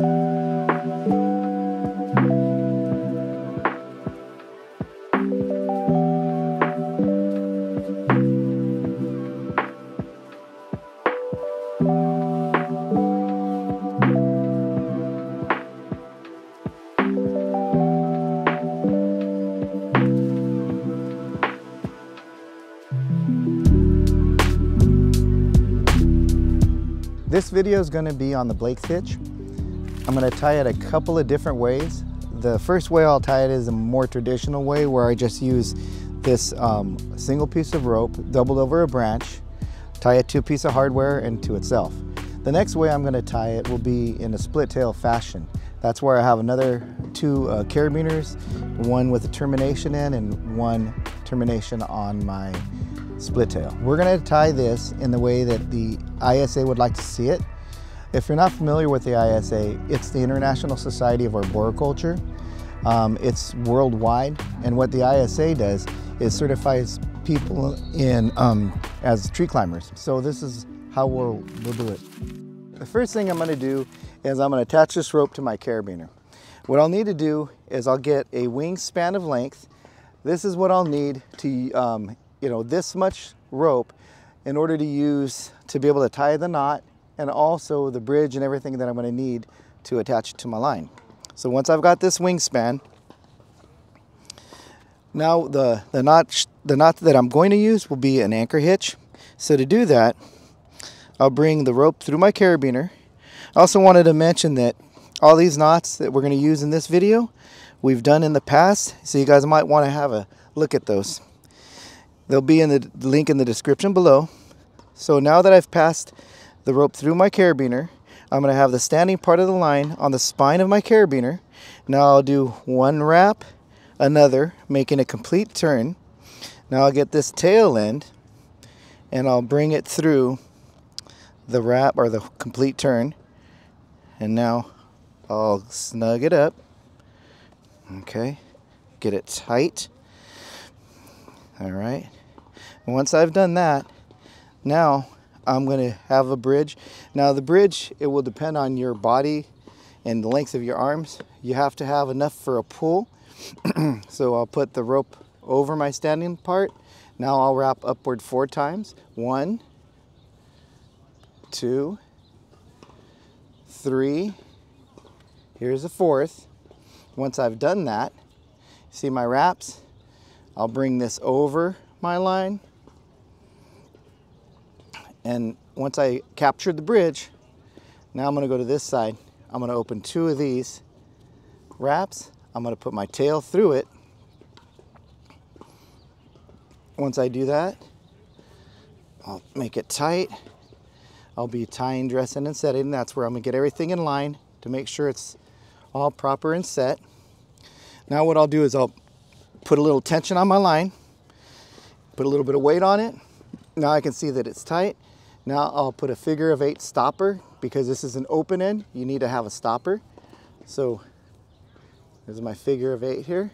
This video is going to be on the Blake's hitch. I'm going to tie it a couple of different ways. The first way I'll tie it is a more traditional way where I just use this um, single piece of rope doubled over a branch, tie it to a piece of hardware and to itself. The next way I'm going to tie it will be in a split tail fashion. That's where I have another two uh, carabiners, one with a termination in and one termination on my split tail. We're gonna tie this in the way that the ISA would like to see it. If you're not familiar with the ISA, it's the International Society of Arboriculture. Um, it's worldwide, and what the ISA does is certifies people in um, as tree climbers. So this is how we'll, we'll do it. The first thing I'm gonna do is I'm gonna attach this rope to my carabiner. What I'll need to do is I'll get a wingspan of length. This is what I'll need to um, you know, this much rope in order to use to be able to tie the knot and also the bridge and everything that I'm going to need to attach to my line. So once I've got this wingspan, now the, the, knot, the knot that I'm going to use will be an anchor hitch. So to do that, I'll bring the rope through my carabiner. I also wanted to mention that all these knots that we're going to use in this video, we've done in the past, so you guys might want to have a look at those. They'll be in the link in the description below. So now that I've passed the rope through my carabiner, I'm going to have the standing part of the line on the spine of my carabiner. Now I'll do one wrap, another, making a complete turn. Now I'll get this tail end and I'll bring it through the wrap or the complete turn. And now I'll snug it up. Okay, get it tight. All right. Once I've done that, now I'm going to have a bridge. Now the bridge, it will depend on your body and the length of your arms. You have to have enough for a pull. so I'll put the rope over my standing part. Now I'll wrap upward four times. One, two, three. Here's a fourth. Once I've done that, see my wraps? I'll bring this over my line and once I captured the bridge, now I'm gonna go to this side. I'm gonna open two of these wraps. I'm gonna put my tail through it. Once I do that, I'll make it tight. I'll be tying, dressing, and setting. That's where I'm gonna get everything in line to make sure it's all proper and set. Now what I'll do is I'll put a little tension on my line, put a little bit of weight on it. Now I can see that it's tight. Now I'll put a figure of eight stopper because this is an open end. You need to have a stopper. So there's my figure of eight here.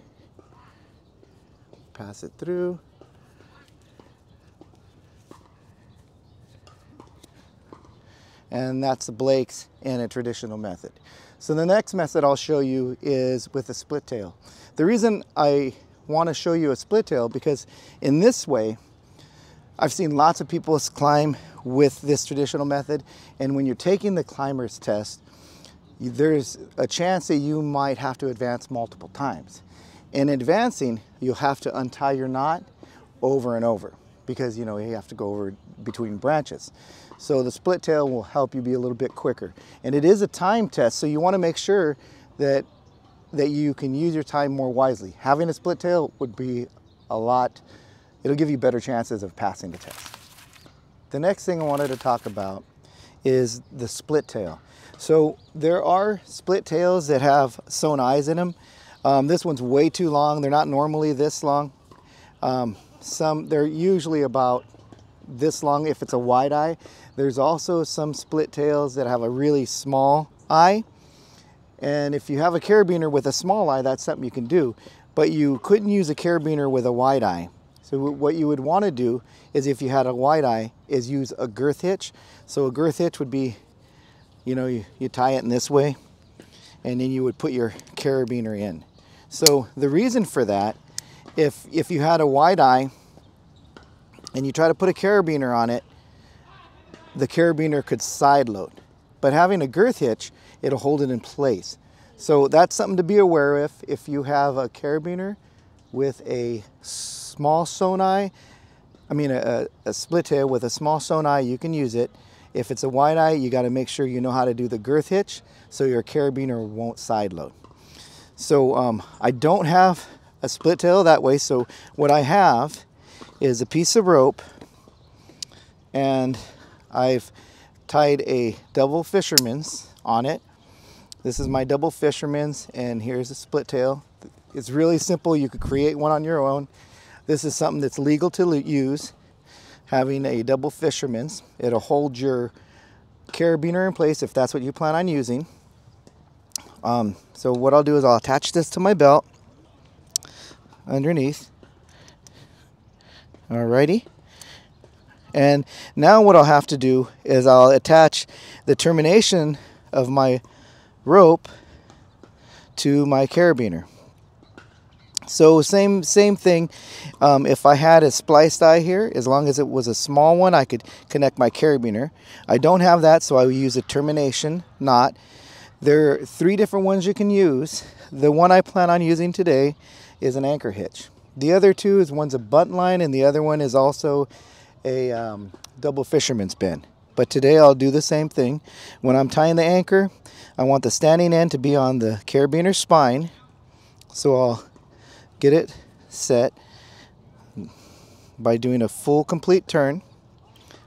Pass it through. And that's the Blake's in a traditional method. So the next method I'll show you is with a split tail. The reason I want to show you a split tail because in this way, I've seen lots of people climb with this traditional method. And when you're taking the climber's test, there's a chance that you might have to advance multiple times. In advancing, you'll have to untie your knot over and over because you know you have to go over between branches. So the split tail will help you be a little bit quicker. And it is a time test, so you want to make sure that that you can use your time more wisely. Having a split tail would be a lot, it'll give you better chances of passing the test. The next thing I wanted to talk about is the split tail. So there are split tails that have sewn eyes in them. Um, this one's way too long. They're not normally this long. Um, some, they're usually about this long if it's a wide eye. There's also some split tails that have a really small eye. And if you have a carabiner with a small eye, that's something you can do. But you couldn't use a carabiner with a wide eye. So what you would want to do is if you had a wide eye is use a girth hitch. So a girth hitch would be, you know, you, you tie it in this way and then you would put your carabiner in. So the reason for that, if, if you had a wide eye and you try to put a carabiner on it, the carabiner could side load. But having a girth hitch, it'll hold it in place. So that's something to be aware of if you have a carabiner with a small sewn eye, I mean a, a split tail with a small sewn eye, you can use it. If it's a wide eye, you gotta make sure you know how to do the girth hitch so your carabiner won't side load. So um, I don't have a split tail that way. So what I have is a piece of rope and I've tied a double fisherman's on it. This is my double fisherman's and here's a split tail. It's really simple. You could create one on your own. This is something that's legal to use, having a double fisherman's. It'll hold your carabiner in place if that's what you plan on using. Um, so what I'll do is I'll attach this to my belt underneath. Alrighty. And now what I'll have to do is I'll attach the termination of my rope to my carabiner. So same same thing. Um, if I had a spliced eye here, as long as it was a small one, I could connect my carabiner. I don't have that, so I will use a termination knot. There are three different ones you can use. The one I plan on using today is an anchor hitch. The other two is one's a buntline and the other one is also a um, double fisherman's bend. But today I'll do the same thing. When I'm tying the anchor, I want the standing end to be on the carabiner spine. So I'll get it set by doing a full complete turn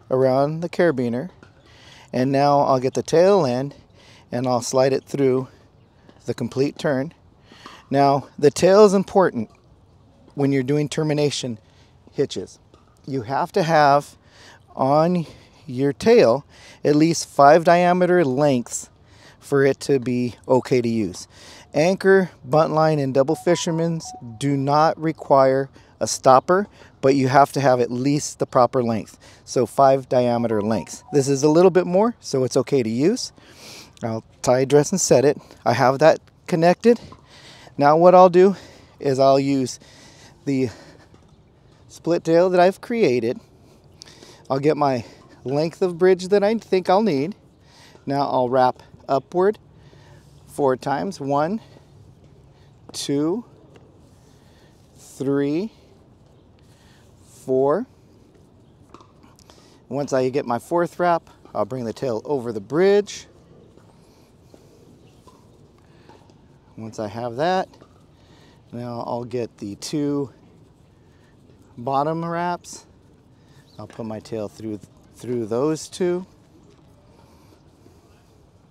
around the carabiner. And now I'll get the tail end and I'll slide it through the complete turn. Now, the tail is important when you're doing termination hitches. You have to have on your tail at least five diameter lengths for it to be okay to use. Anchor, buntline, and double fishermans do not require a stopper, but you have to have at least the proper length. So five diameter lengths. This is a little bit more, so it's okay to use. I'll tie, dress, and set it. I have that connected. Now what I'll do is I'll use the split tail that I've created. I'll get my length of bridge that I think I'll need. Now I'll wrap upward four times. One, two, three, four. Once I get my fourth wrap, I'll bring the tail over the bridge. Once I have that, now I'll get the two bottom wraps. I'll put my tail through through those two.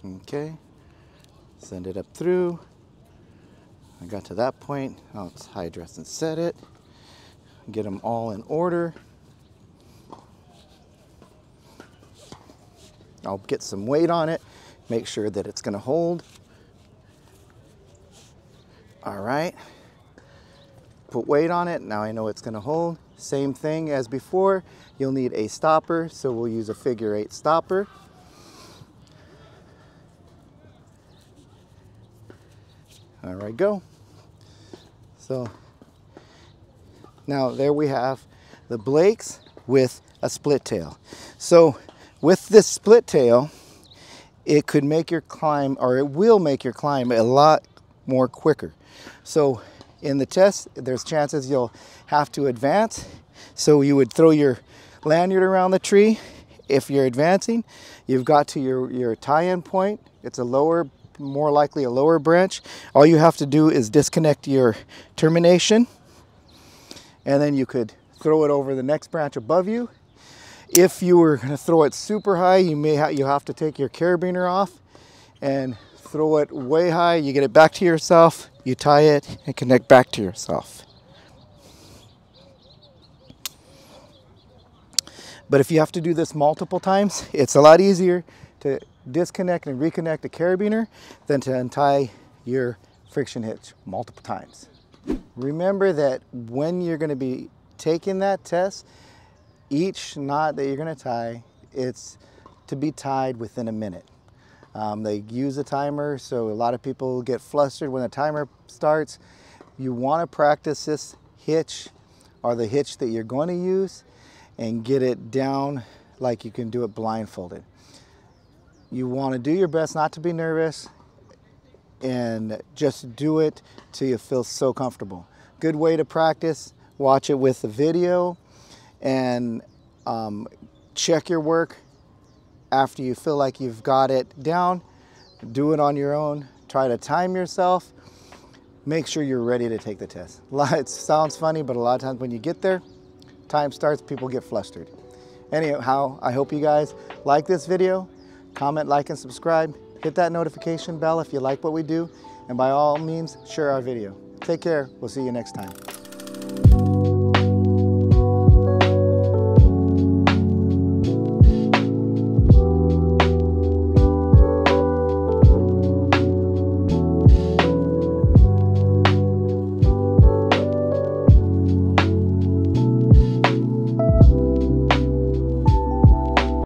Okay, send it up through. I got to that point. I'll high dress and set it. Get them all in order. I'll get some weight on it, make sure that it's gonna hold. All right. Put weight on it. Now I know it's gonna hold. Same thing as before. You'll need a stopper, so we'll use a figure eight stopper. All right, go. So now there we have the Blakes with a split tail. So with this split tail, it could make your climb, or it will make your climb a lot more quicker. So in the test, there's chances you'll have to advance. So you would throw your lanyard around the tree. If you're advancing, you've got to your, your tie-in point. It's a lower, more likely a lower branch. All you have to do is disconnect your termination and then you could throw it over the next branch above you. If you were gonna throw it super high, you may have, you have to take your carabiner off and throw it way high, you get it back to yourself, you tie it and connect back to yourself. But if you have to do this multiple times, it's a lot easier to disconnect and reconnect the carabiner than to untie your friction hitch multiple times. Remember that when you're going to be taking that test, each knot that you're going to tie, it's to be tied within a minute. Um, they use a timer, so a lot of people get flustered when the timer starts. You want to practice this hitch or the hitch that you're going to use and get it down like you can do it blindfolded. You want to do your best not to be nervous and just do it till you feel so comfortable. Good way to practice, watch it with the video and um, check your work after you feel like you've got it down. Do it on your own. Try to time yourself. Make sure you're ready to take the test. It sounds funny, but a lot of times when you get there, time starts, people get flustered. Anyhow, I hope you guys like this video. Comment, like, and subscribe. Hit that notification bell if you like what we do. And by all means, share our video. Take care. We'll see you next time.